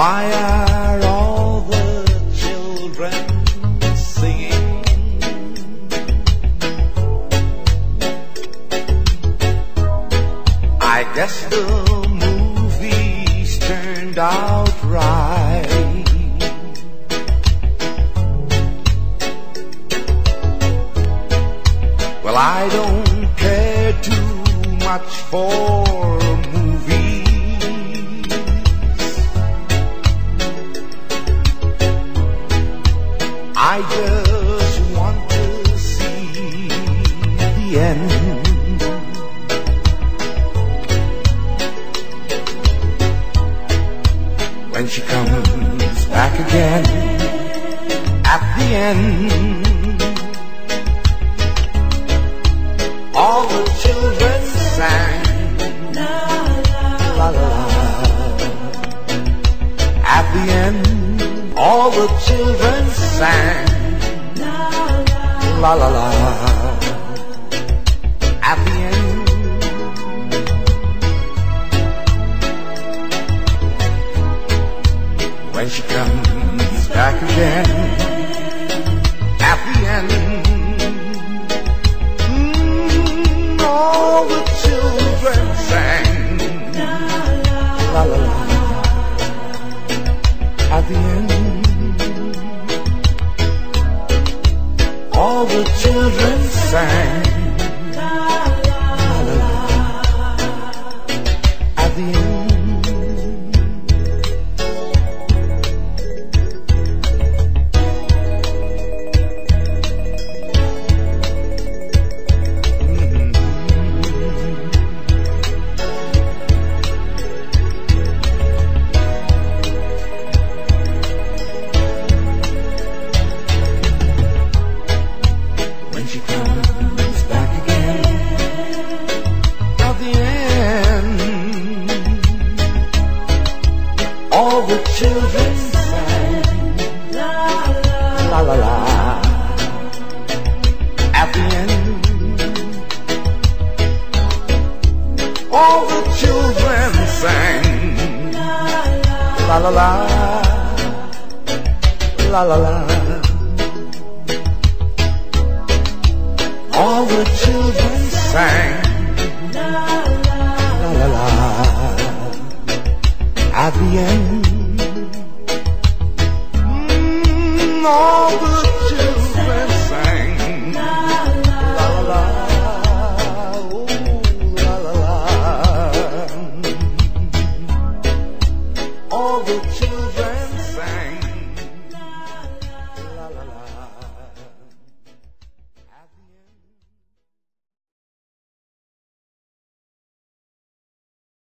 Why are all the children singing? I guess the movies turned out right. Well, I don't care too much for I just want to see the end. When she comes back again at the end. All the children sang la la la. At the end, all the children la la la. At the end, when she comes back again, at the end. Mm, all the children sang la la la at the end. The children sang children sang la la la at the end. All the children sang la la la la la la. All the children sang la la la at the end. all the children.